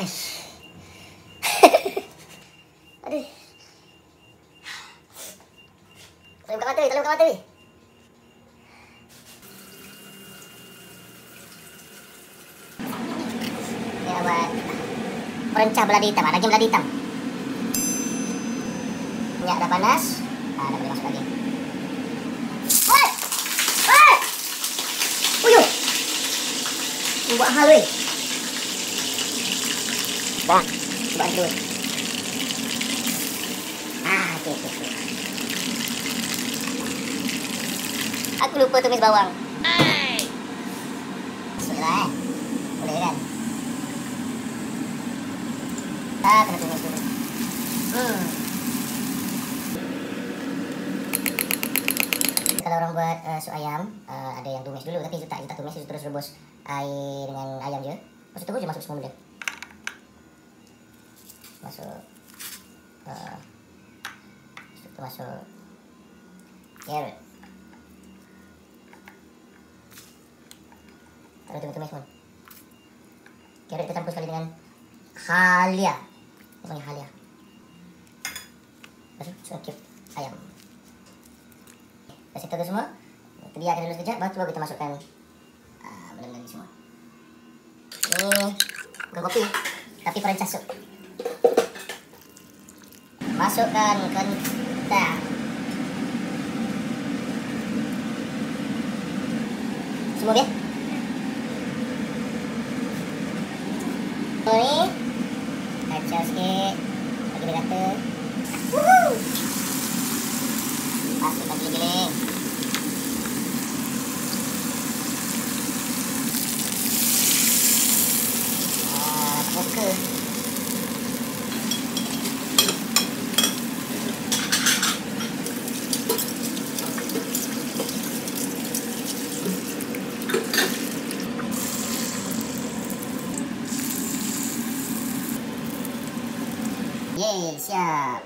guys. Aduh. Tak buka mata, tak buka mata. Ya, buat perencah beladi hitam, lagi beladi hitam. Minyak dah panas. Ah, dah boleh masuk lagi. Oi! Oi! Uyuh! Buat hal weh. Bang. Buat dulu. Ah, okey, okey, okey. Aku lupa tumis bawang. Masuklah eh. Boleh kan? Ah, kena tumis dulu. Hmm. Kalau orang buat uh, sup ayam, uh, ada yang tumis dulu tapi itu tak tumis, terus rebus air dengan ayam je. Lepas itu je masuk semua benda. Masuk uh, itu masuk carrot. Kalau tumis-tumis pun. Carrot kita campur sekali dengan halia. Ini panggil halia. Tu, susun cube ayam. Settle tu semua. Kita biarkan dulu sekejap, baru tu baru kita masukkan uh, benda-benda ni semua. Ni bukan kopi, tapi perencah sup. Masukkan kentang. Semua okey? Ni kacau sikit bagi dia. Woohoo! Masukkan giling-giling. Ah, buka. 看一下。